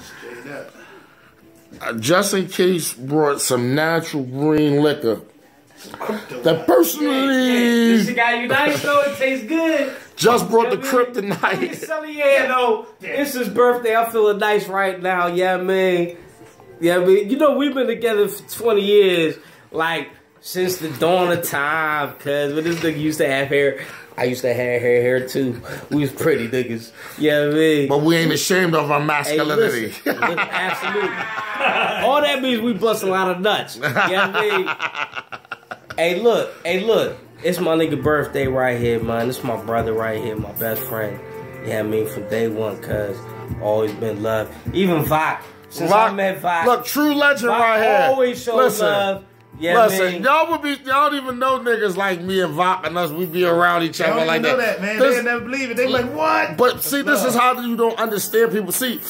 Straight up. Uh, Justinkase brought some natural green liquor. That personally This guy, you nice though. It tastes good. just brought the kryptonite. Yeah, though. It's his birthday. I'm feeling nice right now. Yeah, man. Yeah, I mean, you know, we've been together for 20 years, like since the dawn of time. Cause when this nigga used to have hair, I used to have hair, hair too. We was pretty niggas. Yeah, I mean. But we ain't ashamed of our Hey, masculinity. listen, listen, absolutely. All that means we bust a lot of nuts. Yeah, I mean. Hey, look, hey, look. It's my nigga birthday right here, man. This my brother right here, my best friend. Yeah, I mean, from day one, cuz always been love. Even Vok. Since I met Vok, Look, true legend Vok right here. always shows Listen, love. Yeah, listen, man. y'all would be y'all don't even know niggas like me and Vok and us. We be around each other don't like even know that. that, man. This- they never believe it. They like, what? But see, this is how you don't understand people. See,